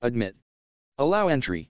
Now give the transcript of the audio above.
Admit. Allow entry.